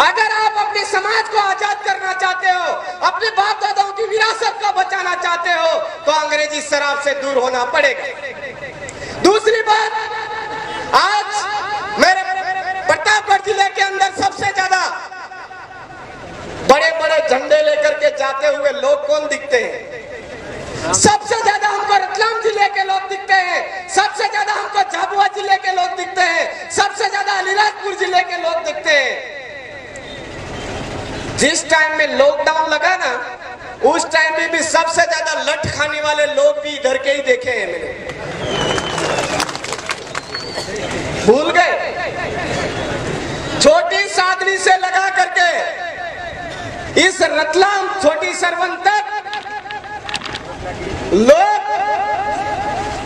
अगर आप अपने समाज को आज़ाद करना चाहते हो, अपने बाप दादाओं की विरासत को बचाना चाहते हो तो अंग्रेज़ी शराब से दूर होना पड़ेगा। दूसरी बात, आज मेरे प्रतापगढ़ ज़िले के अंदर सबसे ज़्यादा बड़े बड़े झंडे लेकर के जाते हुए लोग कौन दिखते हैं? सबसे ज़्यादा हमको रतलाम ज़िले के लोग दिखते हैं। सबसे ज़्यादा हमको झाबुआ ज़िले के लोग दिखते हैं सबसे ज़्यादा अलीराजपुर ज़िले के लोग दिखते हैं जिस टाइम में लॉकडाउन लगा ना, उस टाइम में भी सबसे ज़्यादा लठ खाने वाले लोग भी इधर के ही देखे हैं मैंने। भूल गए? छोटी सादरी से लगा करके, इस रतलाम छोटी सरवन तक, लोग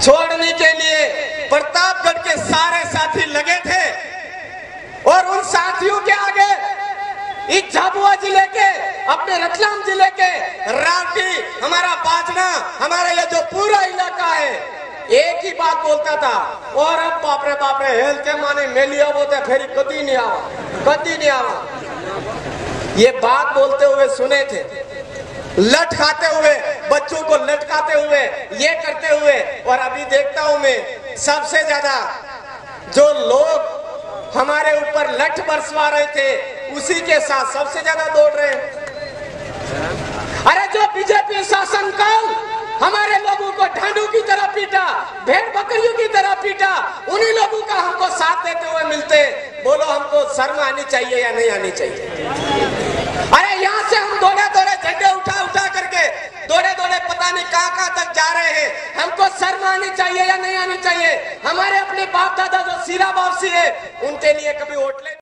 छोड़ने के लिए प्रतापगढ़ के सारे साथी लगे थे और उन साथियों के इस झाबुआ ज़िले के, अपने रतलाम ज़िले के राठी, हमारा बाजना, हमारा ये जो पूरा इलाका है, एक ही बात बोलता था, और अब बाप रे बाप हेल के माने मेलिया बोलते, फिर कभी नहीं आवा कभी नहीं आवा। ये बात बोलते हुए सुने थे लट खाते हुए, बच्चों को लटकाते हुए, ये करते हुए, और अभी देखता हूँ मैं, सबसे ज़्यादा जो लोग हमारे ऊपर लठ बरसवा रहे थे उसी के साथ सबसे ज़्यादा दौड़ रहे हैं। अरे जो बीजेपी शासनकाल हमारे लोगों को ढांडू की तरह पीटा, भेड़ बकरियों की तरह पीटा, उन्हीं लोगों का हमको साथ देते हुए मिलते, बोलो हमको शर्म आनी चाहिए या नहीं आनी चाहिए? अरे यहाँ से हम दौड़े दौड़े झंडे उठा उठा करके, दौड़े दौड़े पता नहीं कहाँ कहाँ तक जा रहे हैं। हमको शर्म आनी चाहिए या नहीं आनी चाहिए? हमारे अपने बाप दादा जो सीरा बाप है, उनके लिए कभी वोट ले